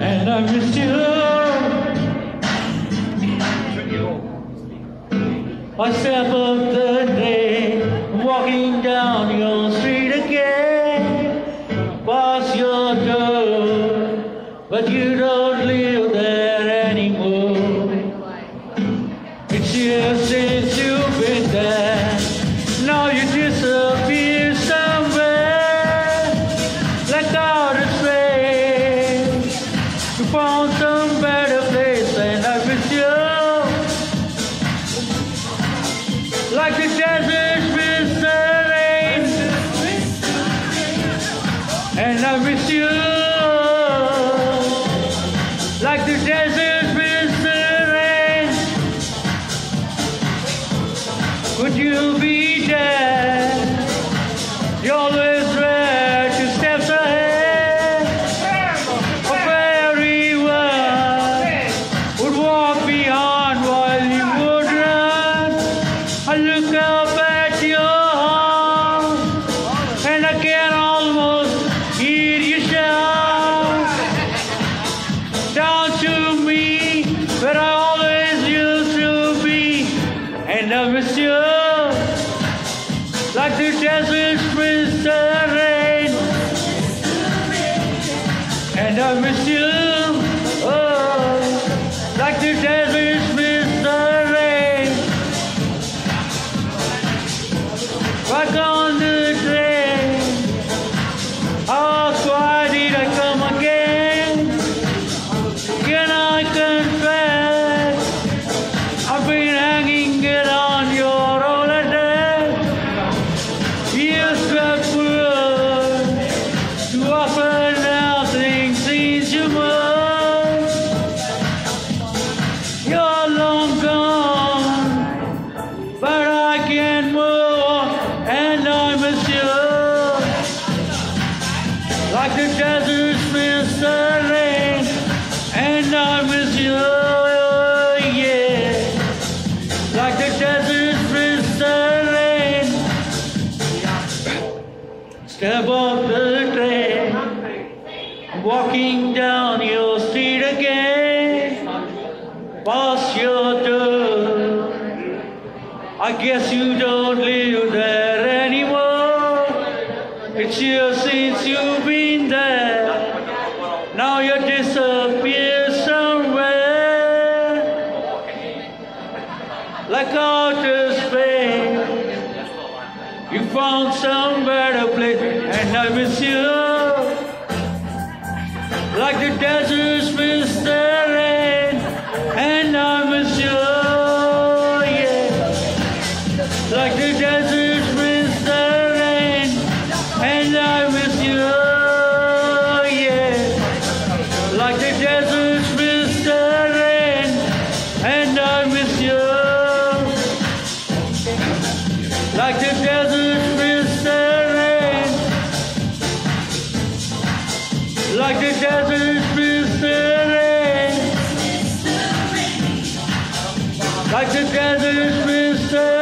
And I miss you. I step up the day, walking down your street again, past your door, but you don't live there anymore. It's years since Yolu like the rain, and I miss you, oh, like the desert the rain. On Can't move and I miss you Like the desert the rain And I'm miss you, yeah. Like the desert the rain Step off the train I'm walking down your street again. Door I guess you don't live there anymore. It's years since you've been there. Now you disappear somewhere. Like outer space. You found some better place, and I miss you. Like the deserts you. Like the desert miss the rain, like the desert rain, like the desert miss